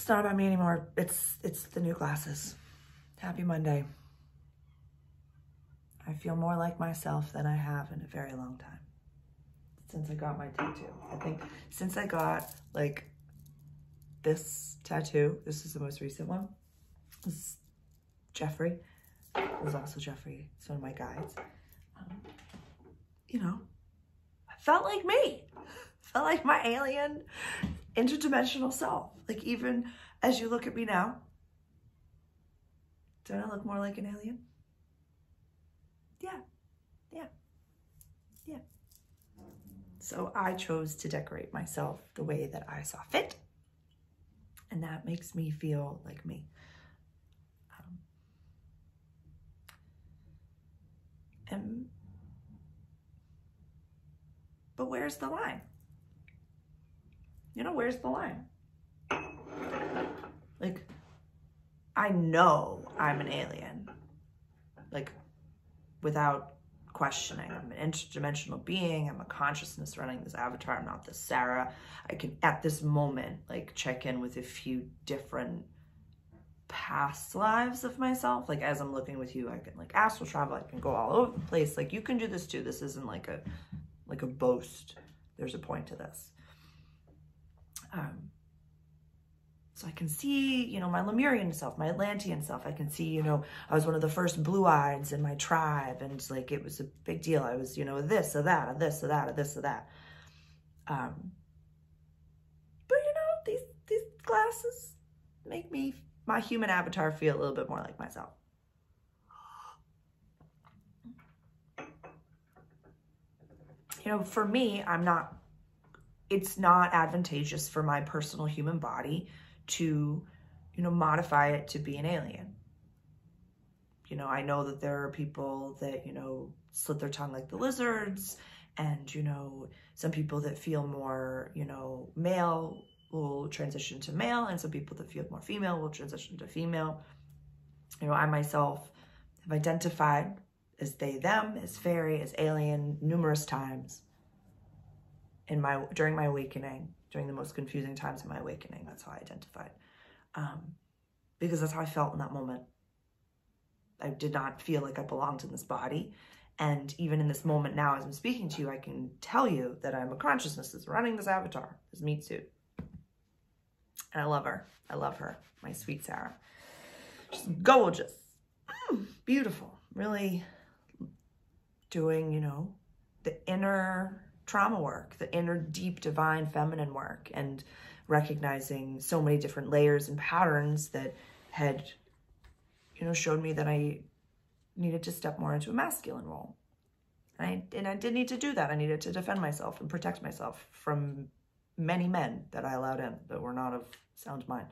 It's not about me anymore. It's it's the new glasses. Happy Monday. I feel more like myself than I have in a very long time. Since I got my tattoo. I think since I got like this tattoo, this is the most recent one. This is Jeffrey. This is also Jeffrey. It's one of my guides. Um, you know, I felt like me. I Felt like my alien interdimensional self. Like even as you look at me now, don't I look more like an alien? Yeah, yeah, yeah. So I chose to decorate myself the way that I saw fit. And that makes me feel like me. Um, and, but where's the line? You know, where's the line? Like, I know I'm an alien. Like, without questioning. I'm an interdimensional being. I'm a consciousness running this avatar. I'm not this Sarah. I can, at this moment, like check in with a few different past lives of myself. Like as I'm looking with you, I can like astral travel. I can go all over the place. Like you can do this too. This isn't like a, like a boast. There's a point to this. Um, so I can see, you know, my Lemurian self, my Atlantean self. I can see, you know, I was one of the first blue-eyes in my tribe and like it was a big deal. I was, you know, this or that, or this or that, or this or that. Um, but you know, these these glasses make me my human avatar feel a little bit more like myself. You know, for me, I'm not it's not advantageous for my personal human body to, you know, modify it to be an alien. You know, I know that there are people that, you know, slit their tongue like the lizards and, you know, some people that feel more, you know, male will transition to male and some people that feel more female will transition to female. You know, I myself have identified as they, them, as fairy, as alien numerous times in my during my awakening during the most confusing times of my awakening. That's how I identified. Um, because that's how I felt in that moment. I did not feel like I belonged in this body. And even in this moment now, as I'm speaking to you, I can tell you that I'm a consciousness that's running this avatar, this meat suit. And I love her. I love her, my sweet Sarah. She's gorgeous, mm, beautiful, really doing, you know, the inner trauma work, the inner deep divine feminine work and recognizing so many different layers and patterns that had, you know, showed me that I needed to step more into a masculine role. And I, and I did need to do that. I needed to defend myself and protect myself from many men that I allowed in that were not of sound mind.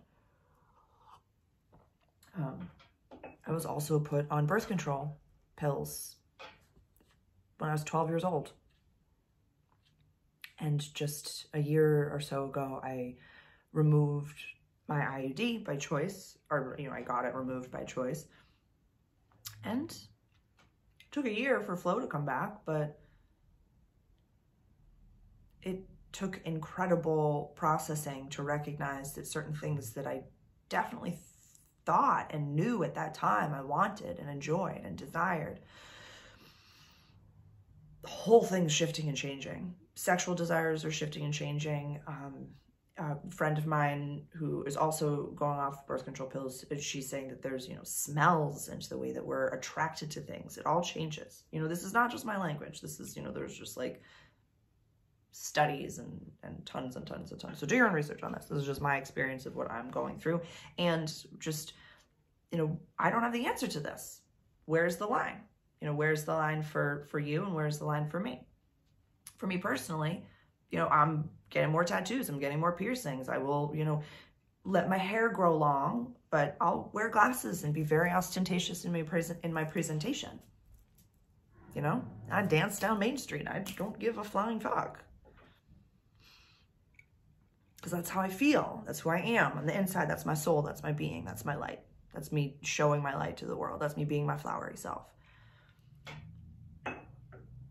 Um, I was also put on birth control pills when I was 12 years old. And just a year or so ago, I removed my IUD by choice, or, you know, I got it removed by choice. And took a year for flow to come back, but it took incredible processing to recognize that certain things that I definitely thought and knew at that time I wanted and enjoyed and desired. The whole thing's shifting and changing sexual desires are shifting and changing. Um, a friend of mine who is also going off birth control pills, she's saying that there's, you know, smells and the way that we're attracted to things. It all changes. You know, this is not just my language. This is, you know, there's just like studies and, and tons and tons and tons. So do your own research on this. This is just my experience of what I'm going through. And just, you know, I don't have the answer to this. Where's the line? You know, where's the line for, for you and where's the line for me? For me personally, you know, I'm getting more tattoos, I'm getting more piercings. I will, you know, let my hair grow long, but I'll wear glasses and be very ostentatious in my present in my presentation. You know, I dance down Main Street. I don't give a flying fuck. Because that's how I feel. That's who I am. On the inside, that's my soul. That's my being. That's my light. That's me showing my light to the world. That's me being my flowery self.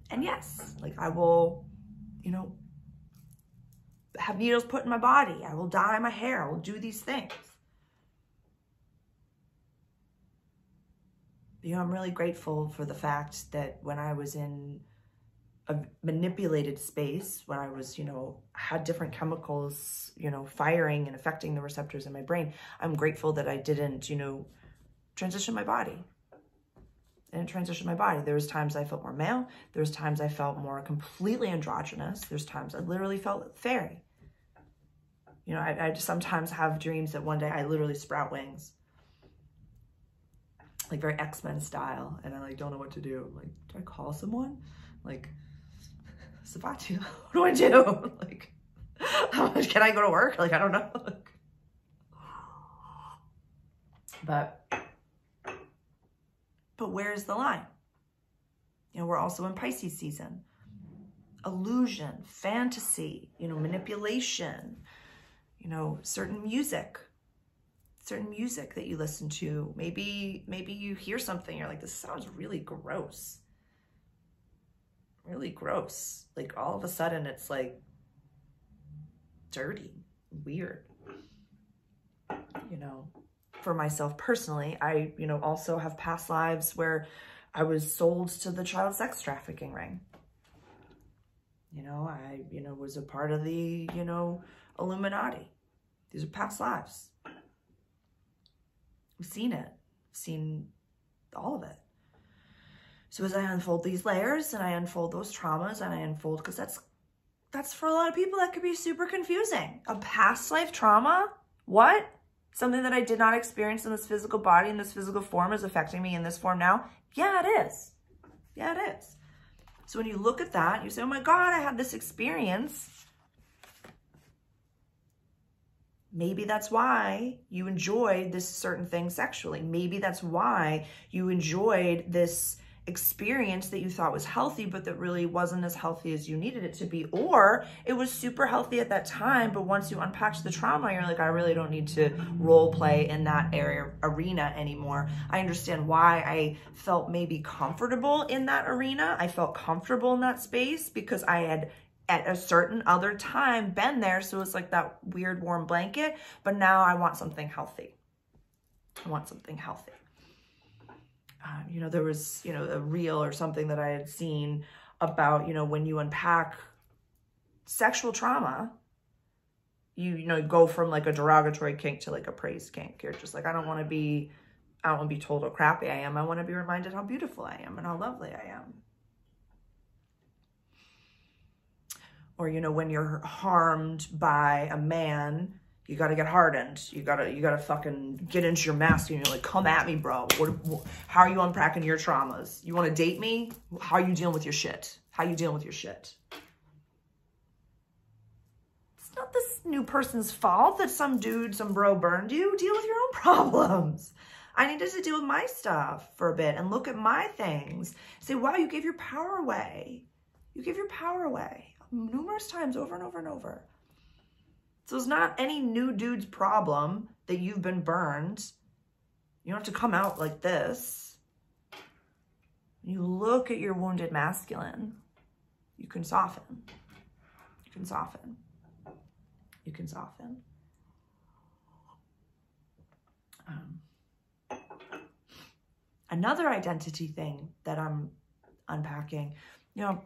And yes, like I will, you know, have needles put in my body. I will dye my hair. I will do these things. You know, I'm really grateful for the fact that when I was in a manipulated space, when I was, you know, had different chemicals, you know, firing and affecting the receptors in my brain, I'm grateful that I didn't, you know, transition my body. And it transition my body. There was times I felt more male. There was times I felt more completely androgynous. There's times I literally felt fairy. You know, I, I sometimes have dreams that one day I literally sprout wings. Like very X-Men style. And I like don't know what to do. I'm like, do I call someone? Like, Sabatu, what do I do? like, how much can I go to work? Like, I don't know. but, but where's the line? You know, we're also in Pisces season. Illusion, fantasy, you know, manipulation, you know, certain music, certain music that you listen to. Maybe, maybe you hear something, you're like, this sounds really gross. Really gross. Like all of a sudden it's like dirty, weird. You know, for myself personally, I, you know, also have past lives where I was sold to the child sex trafficking ring. You know, I, you know, was a part of the, you know, Illuminati. These are past lives. I've seen it. I've seen all of it. So as I unfold these layers and I unfold those traumas and I unfold, because that's, that's for a lot of people, that could be super confusing. A past life trauma? What? Something that I did not experience in this physical body, in this physical form is affecting me in this form now? Yeah, it is. Yeah, it is. So when you look at that, you say, oh my God, I had this experience. Maybe that's why you enjoyed this certain thing sexually. Maybe that's why you enjoyed this experience that you thought was healthy, but that really wasn't as healthy as you needed it to be. Or it was super healthy at that time, but once you unpacked the trauma, you're like, I really don't need to role play in that area arena anymore. I understand why I felt maybe comfortable in that arena. I felt comfortable in that space because I had at a certain other time been there. So it's like that weird warm blanket, but now I want something healthy. I want something healthy. Um, you know, there was, you know, a reel or something that I had seen about, you know, when you unpack sexual trauma, you, you know, go from like a derogatory kink to like a praise kink. You're just like, I don't want to be, I don't want to be told how crappy I am. I want to be reminded how beautiful I am and how lovely I am. Or, you know, when you're harmed by a man, you got to get hardened. You got to, you got to fucking get into your masculine. You're like, come at me, bro. What, what, how are you unpacking your traumas? You want to date me? How are you dealing with your shit? How are you dealing with your shit? It's not this new person's fault that some dude, some bro burned you. Deal with your own problems. I needed to deal with my stuff for a bit and look at my things. Say, wow, you gave your power away. You gave your power away numerous times over and over and over. So it's not any new dude's problem that you've been burned. You don't have to come out like this. You look at your wounded masculine, you can soften. You can soften. You can soften. Um, another identity thing that I'm unpacking, you know,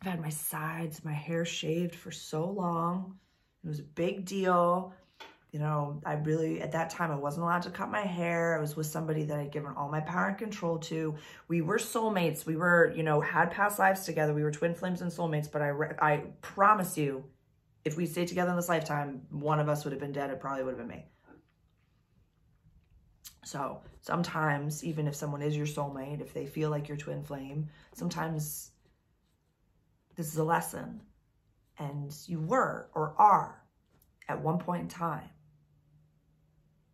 I've had my sides, my hair shaved for so long. It was a big deal. You know, I really, at that time, I wasn't allowed to cut my hair. I was with somebody that I'd given all my power and control to. We were soulmates. We were, you know, had past lives together. We were twin flames and soulmates. But I, I promise you, if we stayed together in this lifetime, one of us would have been dead. It probably would have been me. So sometimes, even if someone is your soulmate, if they feel like your twin flame, sometimes this is a lesson and you were or are at one point in time.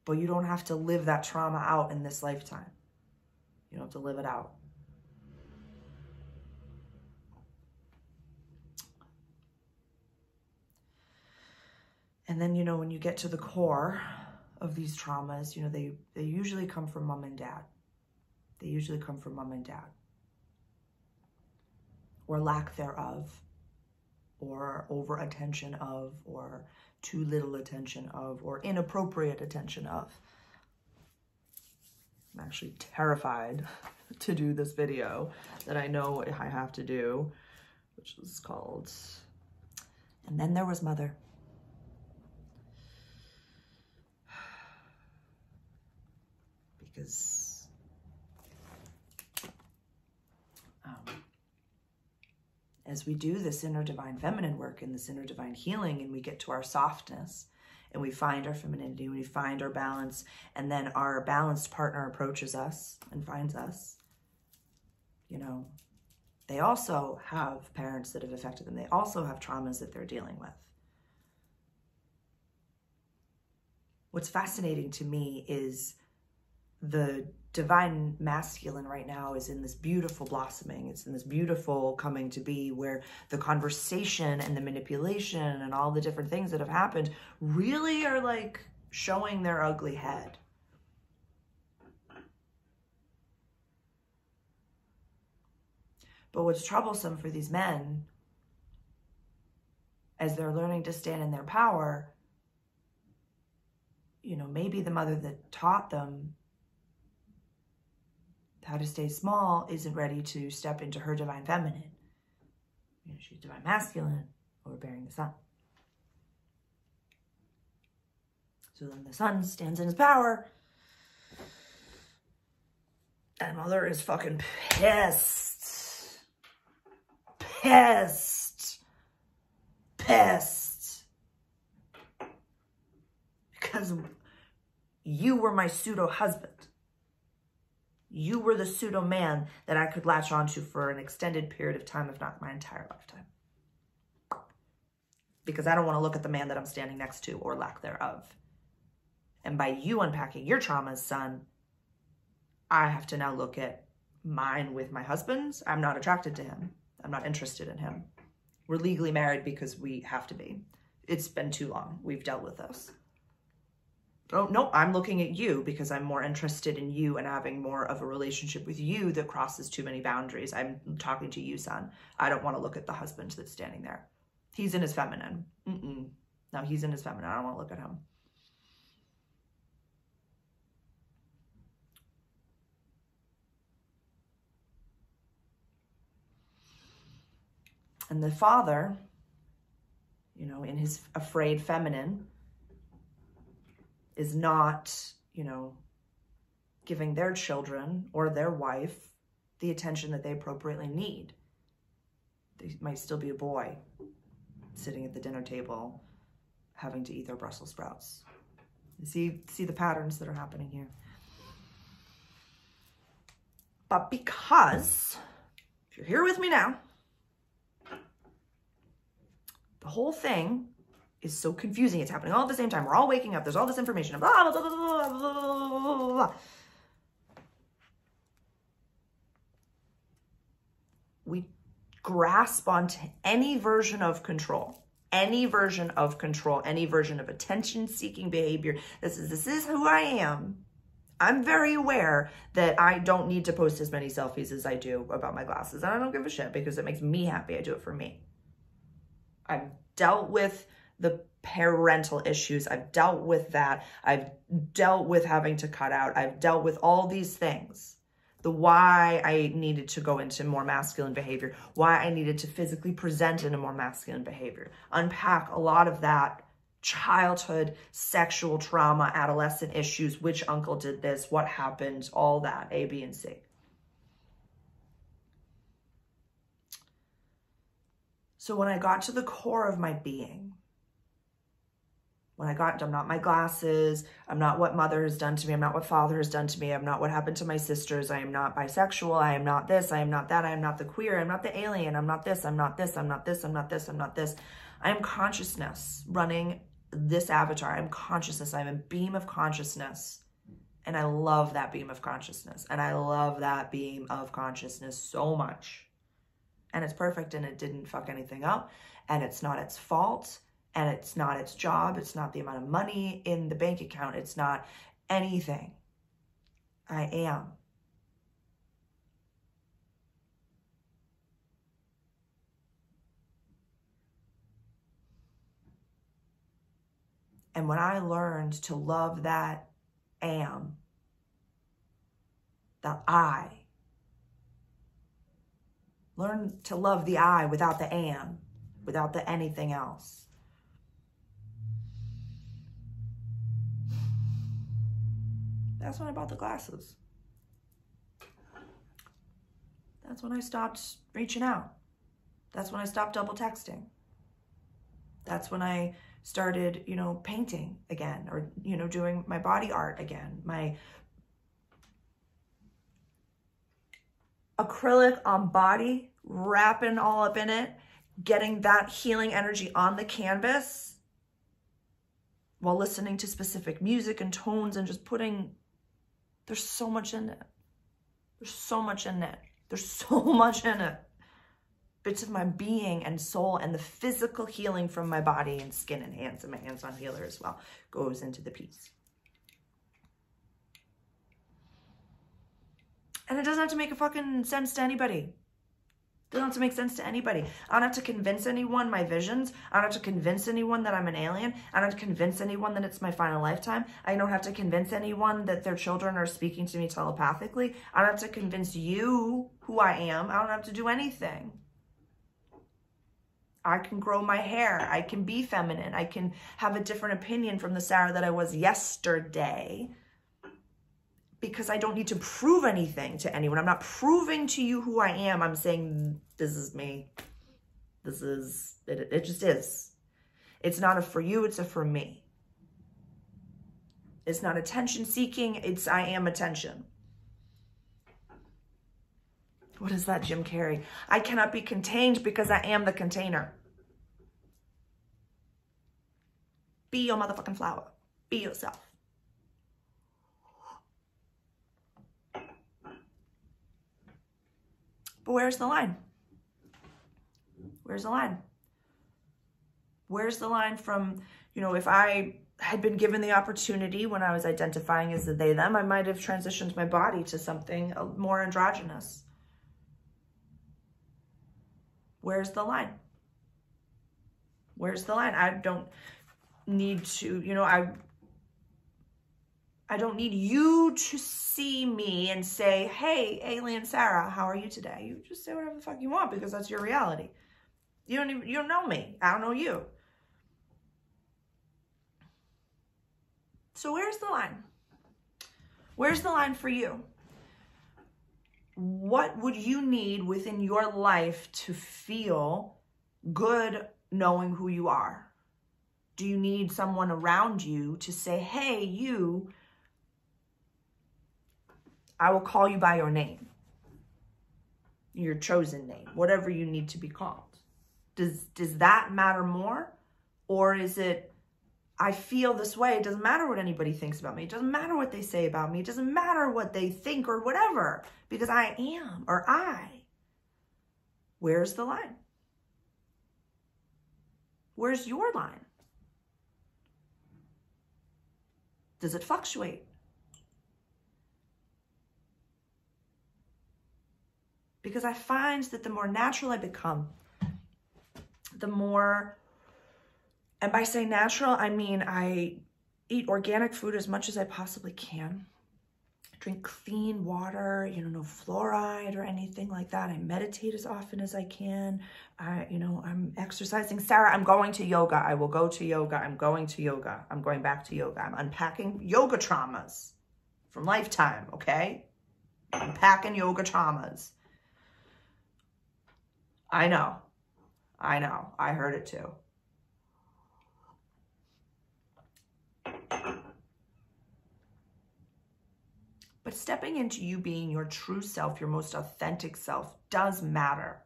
But you don't have to live that trauma out in this lifetime. You don't have to live it out. And then, you know, when you get to the core of these traumas, you know, they, they usually come from mom and dad. They usually come from mom and dad or lack thereof or over attention of or too little attention of or inappropriate attention of. I'm actually terrified to do this video that I know I have to do, which is called, and then there was mother. Because um, as we do this inner divine feminine work and this inner divine healing and we get to our softness and we find our femininity, we find our balance, and then our balanced partner approaches us and finds us, you know, they also have parents that have affected them. They also have traumas that they're dealing with. What's fascinating to me is the divine masculine right now is in this beautiful blossoming. It's in this beautiful coming to be where the conversation and the manipulation and all the different things that have happened really are like showing their ugly head. But what's troublesome for these men as they're learning to stand in their power, you know, maybe the mother that taught them how to stay small isn't ready to step into her divine feminine. You know, she's divine masculine or bearing the son. So then the son stands in his power. And mother is fucking pissed. Pissed. Pissed. Because you were my pseudo husband. You were the pseudo man that I could latch onto for an extended period of time, if not my entire lifetime. Because I don't want to look at the man that I'm standing next to or lack thereof. And by you unpacking your traumas, son, I have to now look at mine with my husband's. I'm not attracted to him. I'm not interested in him. We're legally married because we have to be. It's been too long. We've dealt with this oh, no, I'm looking at you because I'm more interested in you and having more of a relationship with you that crosses too many boundaries. I'm talking to you, son. I don't want to look at the husband that's standing there. He's in his feminine. Mm-mm. No, he's in his feminine. I don't want to look at him. And the father, you know, in his afraid feminine, is not, you know, giving their children or their wife the attention that they appropriately need. They might still be a boy sitting at the dinner table having to eat their Brussels sprouts. See, see the patterns that are happening here. But because, if you're here with me now, the whole thing is so confusing. It's happening all at the same time. We're all waking up. There's all this information. Blah, blah, blah, we grasp onto any version of control any version of control, any version of attention seeking behavior. This is, this is who I am. I'm very aware that I don't need to post as many selfies as I do about my glasses. And I don't give a shit because it makes me happy. I do it for me. I've dealt with the parental issues. I've dealt with that. I've dealt with having to cut out. I've dealt with all these things. The why I needed to go into more masculine behavior, why I needed to physically present in a more masculine behavior, unpack a lot of that childhood sexual trauma, adolescent issues, which uncle did this, what happened, all that, A, B, and C. So when I got to the core of my being, when I got, I'm not my glasses. I'm not what mother has done to me. I'm not what father has done to me. I'm not what happened to my sisters. I am not bisexual. I am not this. I am not that. I am not the queer. I'm not the alien. I'm not this. I'm not this. I'm not this. I'm not this. I'm not this. I am consciousness running this avatar. I'm consciousness. I'm a beam of consciousness. And I love that beam of consciousness. And I love that beam of consciousness so much. And it's perfect and it didn't fuck anything up. And it's not its fault and it's not its job, it's not the amount of money in the bank account, it's not anything. I am. And when I learned to love that am, that I, Learned to love the I without the am, without the anything else. That's when I bought the glasses. That's when I stopped reaching out. That's when I stopped double texting. That's when I started, you know, painting again or, you know, doing my body art again, my acrylic on body, wrapping all up in it, getting that healing energy on the canvas while listening to specific music and tones and just putting, there's so much in it. There's so much in it. There's so much in it. Bits of my being and soul and the physical healing from my body and skin and hands and my hands-on healer as well goes into the piece. And it doesn't have to make a fucking sense to anybody. It doesn't have to make sense to anybody. I don't have to convince anyone my visions. I don't have to convince anyone that I'm an alien. I don't have to convince anyone that it's my final lifetime. I don't have to convince anyone that their children are speaking to me telepathically. I don't have to convince you who I am. I don't have to do anything. I can grow my hair. I can be feminine. I can have a different opinion from the Sarah that I was yesterday because I don't need to prove anything to anyone. I'm not proving to you who I am. I'm saying this is me. This is, it, it just is. It's not a for you, it's a for me. It's not attention seeking, it's I am attention. What is that, Jim Carrey? I cannot be contained because I am the container. Be your motherfucking flower. Be yourself. But where's the line? Where's the line? Where's the line from, you know, if I had been given the opportunity when I was identifying as the they, them, I might have transitioned my body to something uh, more androgynous. Where's the line? Where's the line? I don't need to, you know, I I don't need you to see me and say, hey, alien Sarah, how are you today? You just say whatever the fuck you want because that's your reality. You don't even, you don't know me. I don't know you. So where's the line? Where's the line for you? What would you need within your life to feel good knowing who you are? Do you need someone around you to say, hey, you, I will call you by your name, your chosen name, whatever you need to be called. Does, does that matter more? Or is it, I feel this way. It doesn't matter what anybody thinks about me. It doesn't matter what they say about me. It doesn't matter what they think or whatever, because I am or I. Where's the line? Where's your line? Does it fluctuate? Because I find that the more natural I become, the more, and by saying natural, I mean I eat organic food as much as I possibly can. Drink clean water, you know, no fluoride or anything like that. I meditate as often as I can. I, you know, I'm exercising. Sarah, I'm going to yoga. I will go to yoga. I'm going to yoga. I'm going back to yoga. I'm unpacking yoga traumas from lifetime, okay? Unpacking yoga traumas. I know. I know. I heard it too. But stepping into you being your true self, your most authentic self, does matter.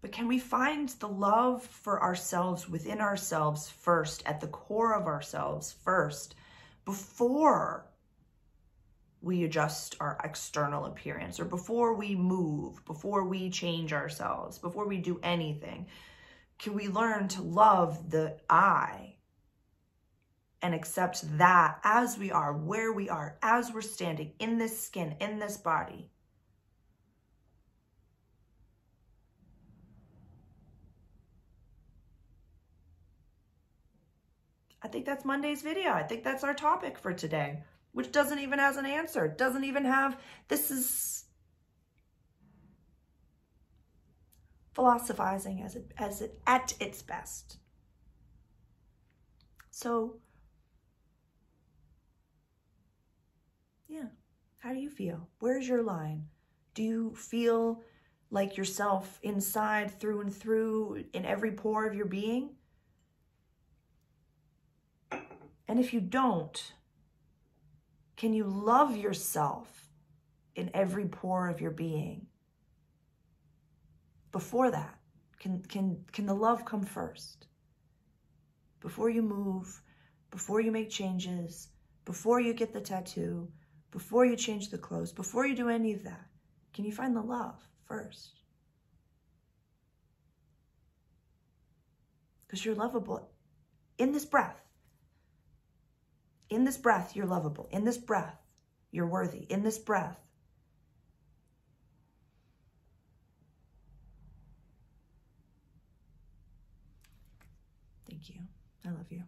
But can we find the love for ourselves within ourselves first, at the core of ourselves first, before we adjust our external appearance or before we move, before we change ourselves, before we do anything? Can we learn to love the I and accept that as we are, where we are, as we're standing in this skin, in this body? I think that's Monday's video. I think that's our topic for today which doesn't even has an answer. It doesn't even have, this is philosophizing as it, as it, at its best. So, yeah, how do you feel? Where's your line? Do you feel like yourself inside through and through in every pore of your being? And if you don't, can you love yourself in every pore of your being? Before that, can, can, can the love come first? Before you move, before you make changes, before you get the tattoo, before you change the clothes, before you do any of that, can you find the love first? Because you're lovable in this breath. In this breath, you're lovable. In this breath, you're worthy. In this breath, Thank you. I love you.